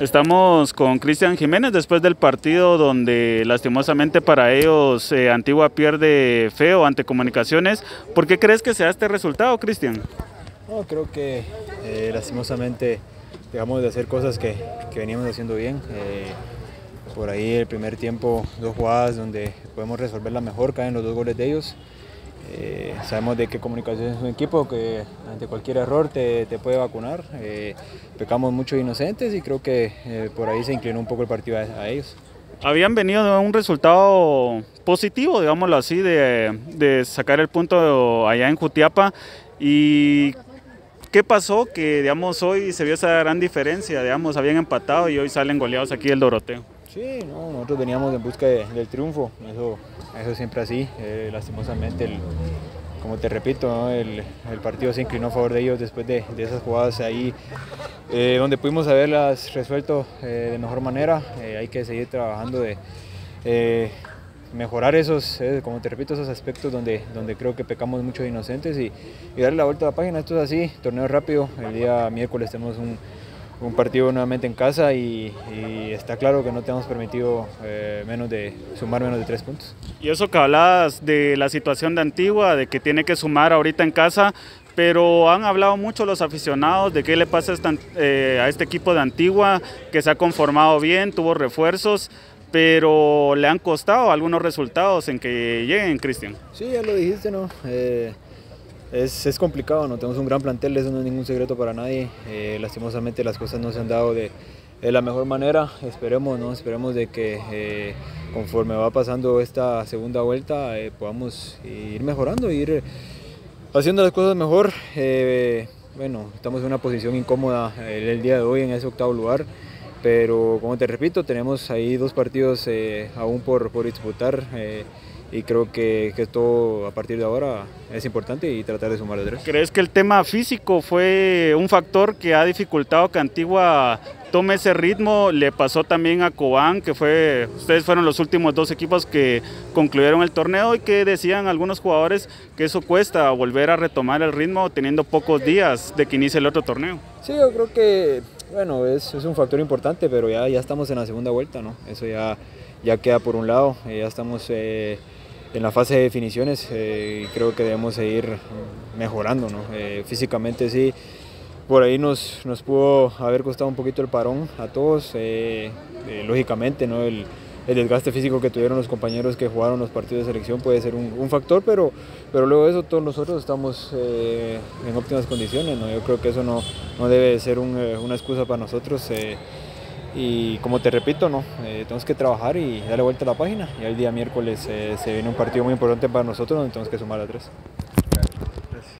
Estamos con Cristian Jiménez después del partido donde lastimosamente para ellos eh, Antigua pierde feo ante Comunicaciones. ¿Por qué crees que sea este resultado, Cristian? No, creo que eh, lastimosamente dejamos de hacer cosas que, veníamos haciendo bien. Eh, por ahí el primer tiempo, dos jugadas donde podemos resolverla mejor, caen los dos goles de ellos. Eh, sabemos de que Comunicaciones es un equipo que ante cualquier error te, te puede vacunar. Eh, pecamos mucho inocentes y creo que eh, por ahí se inclinó un poco el partido a, a, ellos. Habían venido de un resultado positivo, digámoslo así, de, de sacar el punto allá en Jutiapa. ¿Y qué pasó? Que digamos, hoy se vio esa gran diferencia, digamos, habían empatado y hoy salen goleados aquí el Doroteo. Sí, no, nosotros veníamos en busca de, del triunfo, eso, eso siempre así, eh, lastimosamente, el, como te repito, el, el, partido se inclinó a favor de ellos después de, de esas jugadas ahí, eh, donde pudimos haberlas resuelto eh, de mejor manera, hay que seguir trabajando de mejorar esos, como te repito, esos aspectos donde, donde creo que pecamos mucho de inocentes y darle la vuelta a la página, esto es así, torneo rápido, el día miércoles tenemos un un partido nuevamente en casa y, y, está claro que no te hemos permitido eh, menos de sumar menos de tres puntos. Y eso que hablabas de la situación de Antigua, de que tiene que sumar ahorita en casa, pero han hablado mucho los aficionados de qué le pasa a, eh, a este equipo de Antigua, que se ha conformado bien, tuvo refuerzos, pero le han costado algunos resultados en que lleguen, Cristian. Sí, ya lo dijiste, ¿no? Eh, es, es, complicado, no tenemos un gran plantel, eso no es ningún secreto para nadie. Eh, lastimosamente las cosas no se han dado de, la mejor manera. Esperemos, ¿no? Esperemos de que eh, conforme va pasando esta segunda vuelta eh, podamos ir mejorando, ir haciendo las cosas mejor. Bueno, estamos en una posición incómoda el, día de hoy en ese octavo lugar. Pero como te repito, tenemos ahí dos partidos aún por, por disputar y creo que, que todo a partir de ahora es importante y tratar de sumar de tres. ¿Crees que el tema físico fue un factor que ha dificultado que Antigua tome ese ritmo? Le pasó también a Cobán, que fue, ustedes fueron los últimos dos equipos que concluyeron el torneo y que decían algunos jugadores que eso cuesta volver a retomar el ritmo teniendo pocos días de que inicie el otro torneo. Sí, yo creo que bueno, es, es un factor importante, pero ya, ya estamos en la segunda vuelta, ¿no? Eso ya, ya queda por un lado, ya estamos... Eh, en la fase de definiciones eh, creo que debemos seguir mejorando. ¿no? Eh, físicamente sí, por ahí nos, nos pudo haber costado un poquito el parón a todos. Eh, lógicamente ¿no? El, desgaste físico que tuvieron los compañeros que jugaron los partidos de selección puede ser un, factor, pero, pero luego de eso todos nosotros estamos en óptimas condiciones. ¿no? Yo creo que eso no, no debe ser un, una excusa para nosotros y como te repito, no, eh, tenemos que trabajar y darle vuelta a la página y el día miércoles eh, se viene un partido muy importante para nosotros donde tenemos que sumar a tres.